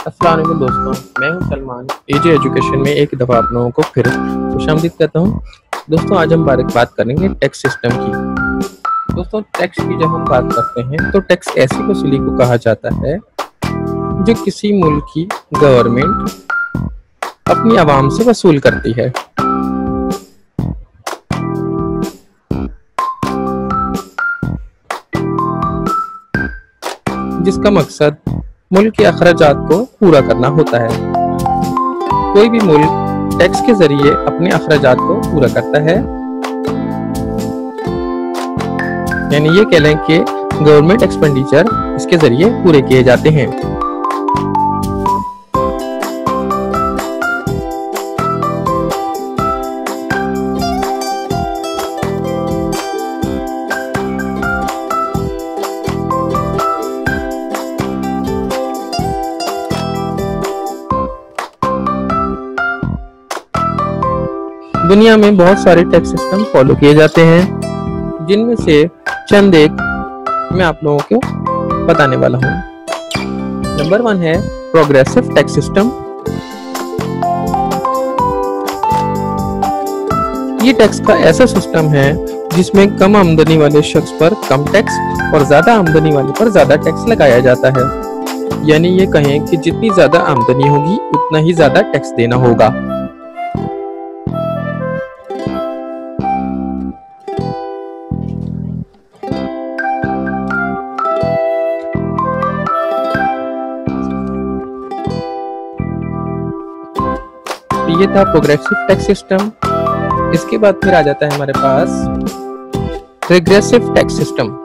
वालेकुम दोस्तों, मैं हूँ सलमान। एजे एजुकेशन में एक दफ़ा आप लोगों को फिर खुशामदीद करता हूँ। दोस्तों, आज हम बारे बात करेंगे टैक्स सिस्टम की। दोस्तों टैक्स की जब हम बात करते हैं तो टैक्स ऐसी वसूली को कहा जाता है, जो किसी मुल्क की गवर्नमेंट अपनी आवाम से वसूल करती है। जिसका मकसद मुल्क के अखराज को पूरा करना होता है। कोई भी मुल्क टैक्स के ज़रिए अपने अखराज को पूरा करता है। यानी ये कह लें कि गवर्नमेंट एक्सपेंडिचर इसके ज़रिए पूरे किए जाते हैं। दुनिया में बहुत सारे टैक्स सिस्टम फॉलो किए जाते हैं, जिनमें से चंद एक मैं आप लोगों को बताने वाला हूँ। नंबर वन है प्रोग्रेसिव टैक्स सिस्टम ये टैक्स का ऐसा सिस्टम है जिसमें कम आमदनी वाले शख्स पर कम टैक्स और ज़्यादा आमदनी वाले पर ज़्यादा टैक्स लगाया जाता है। यानी ये कहें कि जितनी ज़्यादा आमदनी होगी, उतना ही ज़्यादा टैक्स देना होगा। ये था प्रोग्रेसिव टैक्स सिस्टम इसके बाद फिर आ जाता है हमारे पास रिग्रेसिव टैक्स सिस्टम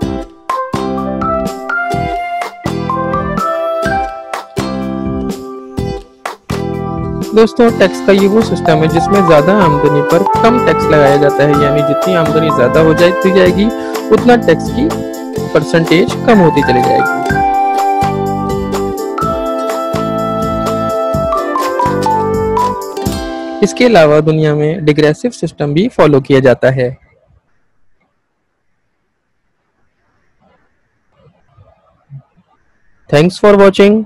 दोस्तों टैक्स का ये वो सिस्टम है जिसमें ज़्यादा आमदनी पर कम टैक्स लगाया जाता है, यानी जितनी आमदनी ज़्यादा हो जाती जाएगी, उतना टैक्स की परसेंटेज कम होती चली जाएगी। इसके अलावा दुनिया में डिग्रेसिव सिस्टम भी फॉलो किया जाता है। Thanks for watching